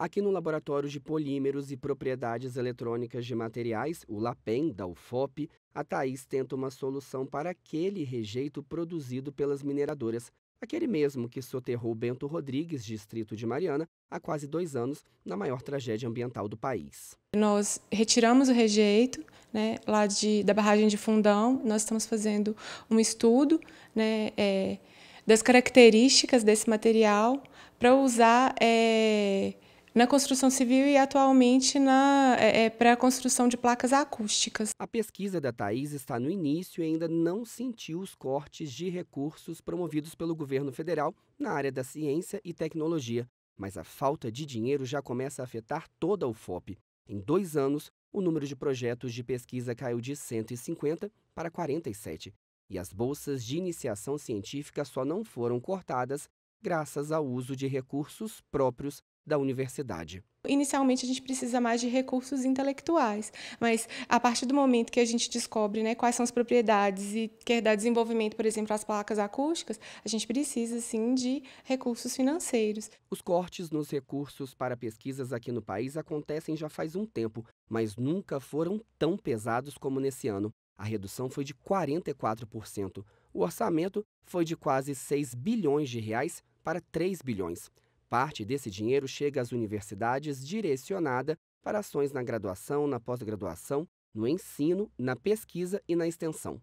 Aqui no Laboratório de Polímeros e Propriedades Eletrônicas de Materiais, o LAPEN, da UFOP, a Thaís tenta uma solução para aquele rejeito produzido pelas mineradoras, aquele mesmo que soterrou Bento Rodrigues, distrito de Mariana, há quase dois anos, na maior tragédia ambiental do país. Nós retiramos o rejeito né, lá de, da barragem de Fundão, nós estamos fazendo um estudo né, é, das características desse material para usar... É, na construção civil e atualmente na, é, é para a construção de placas acústicas. A pesquisa da Thais está no início e ainda não sentiu os cortes de recursos promovidos pelo governo federal na área da ciência e tecnologia. Mas a falta de dinheiro já começa a afetar toda a UFOP. Em dois anos, o número de projetos de pesquisa caiu de 150 para 47. E as bolsas de iniciação científica só não foram cortadas graças ao uso de recursos próprios da universidade. Inicialmente a gente precisa mais de recursos intelectuais, mas a partir do momento que a gente descobre né, quais são as propriedades e quer dar desenvolvimento, por exemplo, às placas acústicas, a gente precisa sim de recursos financeiros. Os cortes nos recursos para pesquisas aqui no país acontecem já faz um tempo, mas nunca foram tão pesados como nesse ano. A redução foi de 44%. O orçamento foi de quase 6 bilhões de reais para 3 bilhões. Parte desse dinheiro chega às universidades direcionada para ações na graduação, na pós-graduação, no ensino, na pesquisa e na extensão.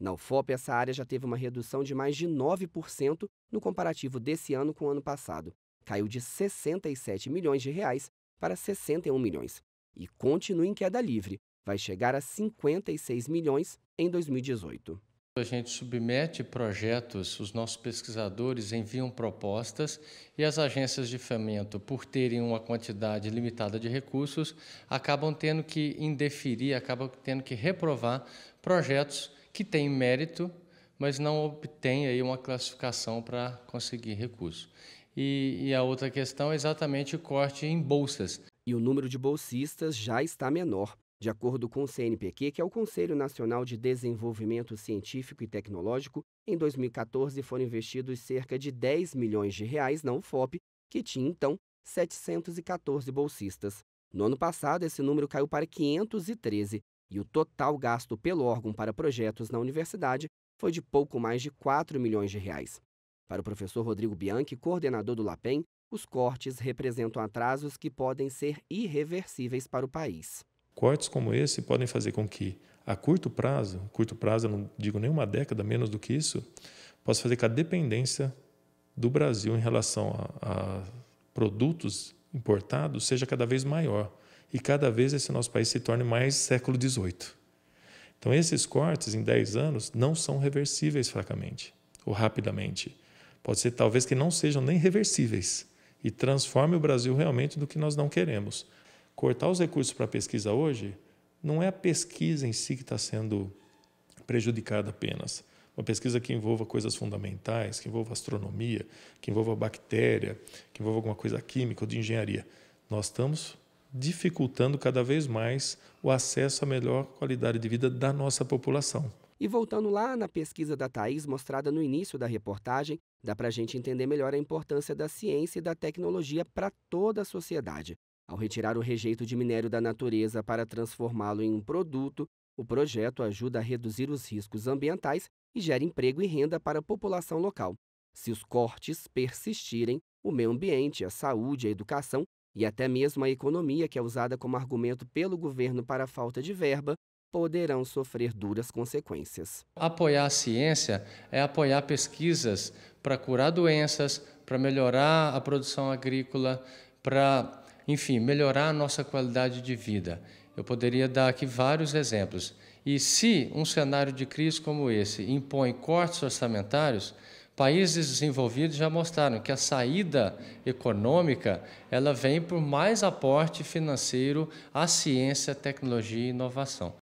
Na UFOP, essa área já teve uma redução de mais de 9% no comparativo desse ano com o ano passado. Caiu de 67 milhões de reais para 61 milhões. E continua em queda livre, vai chegar a 56 milhões em 2018. A gente submete projetos, os nossos pesquisadores enviam propostas e as agências de fomento, por terem uma quantidade limitada de recursos, acabam tendo que indeferir, acabam tendo que reprovar projetos que têm mérito, mas não obtêm aí uma classificação para conseguir recurso. E, e a outra questão é exatamente o corte em bolsas. E o número de bolsistas já está menor. De acordo com o CNPq, que é o Conselho Nacional de Desenvolvimento Científico e Tecnológico, em 2014 foram investidos cerca de 10 milhões de reais na UFOP, que tinha então 714 bolsistas. No ano passado, esse número caiu para 513 e o total gasto pelo órgão para projetos na universidade foi de pouco mais de 4 milhões de reais. Para o professor Rodrigo Bianchi, coordenador do LAPEN, os cortes representam atrasos que podem ser irreversíveis para o país. Cortes como esse podem fazer com que, a curto prazo, curto prazo, eu não digo nem uma década, menos do que isso, possa fazer que a dependência do Brasil em relação a, a produtos importados seja cada vez maior e cada vez esse nosso país se torne mais século XVIII. Então, esses cortes em 10 anos não são reversíveis fracamente ou rapidamente. Pode ser talvez que não sejam nem reversíveis e transforme o Brasil realmente do que nós não queremos. Cortar os recursos para a pesquisa hoje não é a pesquisa em si que está sendo prejudicada apenas. Uma pesquisa que envolva coisas fundamentais, que envolva astronomia, que envolva bactéria, que envolva alguma coisa química ou de engenharia. Nós estamos dificultando cada vez mais o acesso à melhor qualidade de vida da nossa população. E voltando lá na pesquisa da Thais, mostrada no início da reportagem, dá para a gente entender melhor a importância da ciência e da tecnologia para toda a sociedade. Ao retirar o rejeito de minério da natureza para transformá-lo em um produto, o projeto ajuda a reduzir os riscos ambientais e gera emprego e renda para a população local. Se os cortes persistirem, o meio ambiente, a saúde, a educação e até mesmo a economia, que é usada como argumento pelo governo para a falta de verba, poderão sofrer duras consequências. Apoiar a ciência é apoiar pesquisas para curar doenças, para melhorar a produção agrícola, para enfim, melhorar a nossa qualidade de vida. Eu poderia dar aqui vários exemplos. E se um cenário de crise como esse impõe cortes orçamentários, países desenvolvidos já mostraram que a saída econômica ela vem por mais aporte financeiro à ciência, tecnologia e inovação.